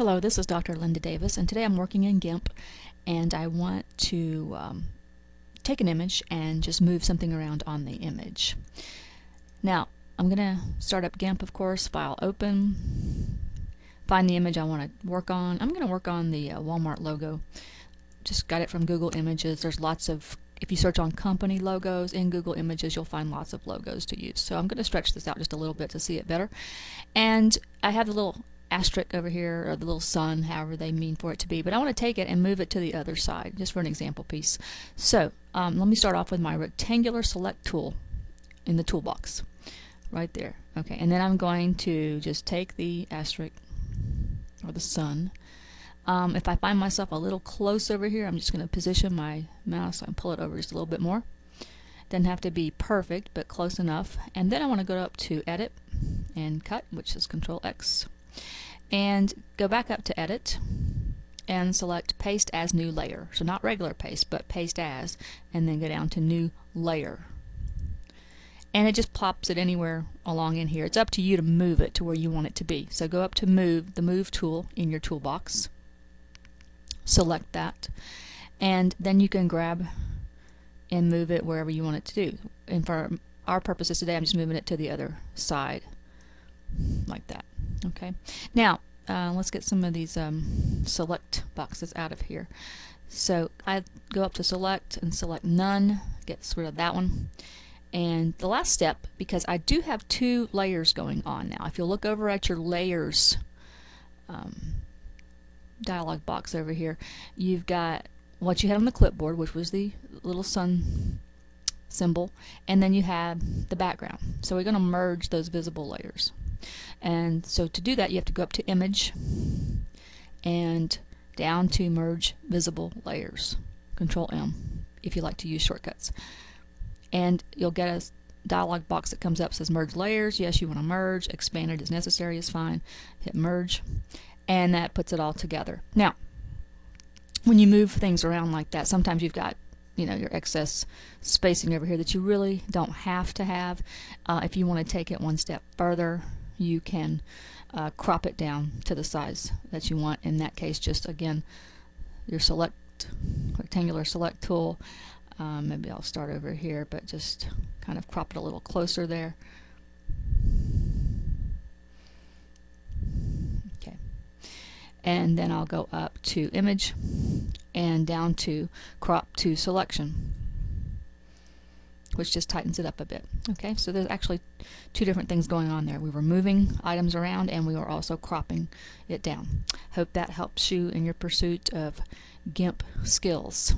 Hello, this is Dr. Linda Davis, and today I'm working in GIMP, and I want to um, take an image and just move something around on the image. Now, I'm going to start up GIMP, of course, file open, find the image I want to work on. I'm going to work on the uh, Walmart logo. Just got it from Google Images. There's lots of, if you search on company logos in Google Images, you'll find lots of logos to use. So I'm going to stretch this out just a little bit to see it better. And I have the little asterisk over here, or the little sun, however they mean for it to be. But I want to take it and move it to the other side, just for an example piece. So um, let me start off with my rectangular select tool in the toolbox, right there. Okay, and then I'm going to just take the asterisk, or the sun. Um, if I find myself a little close over here, I'm just going to position my mouse and pull it over just a little bit more. Doesn't have to be perfect, but close enough. And then I want to go up to Edit and Cut, which is Control X and go back up to edit and select paste as new layer. So not regular paste but paste as and then go down to new layer. And it just plops it anywhere along in here. It's up to you to move it to where you want it to be. So go up to move the move tool in your toolbox. Select that. And then you can grab and move it wherever you want it to do. And for our purposes today I'm just moving it to the other side like that Okay, now uh, let's get some of these um, select boxes out of here. So I go up to select and select none, gets rid of that one. And the last step, because I do have two layers going on now. If you look over at your layers um, dialog box over here, you've got what you had on the clipboard, which was the little sun symbol, and then you have the background. So we're going to merge those visible layers. And so to do that, you have to go up to Image and down to Merge Visible Layers. Control M if you like to use shortcuts. And you'll get a dialog box that comes up says merge layers. Yes you want to merge. Expanded as necessary is fine. Hit merge. And that puts it all together. Now when you move things around like that sometimes you've got you know your excess spacing over here that you really don't have to have. Uh, if you want to take it one step further you can uh, crop it down to the size that you want. In that case, just again, your select rectangular select tool. Um, maybe I'll start over here, but just kind of crop it a little closer there. Okay. And then I'll go up to image and down to crop to selection which just tightens it up a bit. Okay, so there's actually two different things going on there. We were moving items around and we were also cropping it down. Hope that helps you in your pursuit of GIMP skills.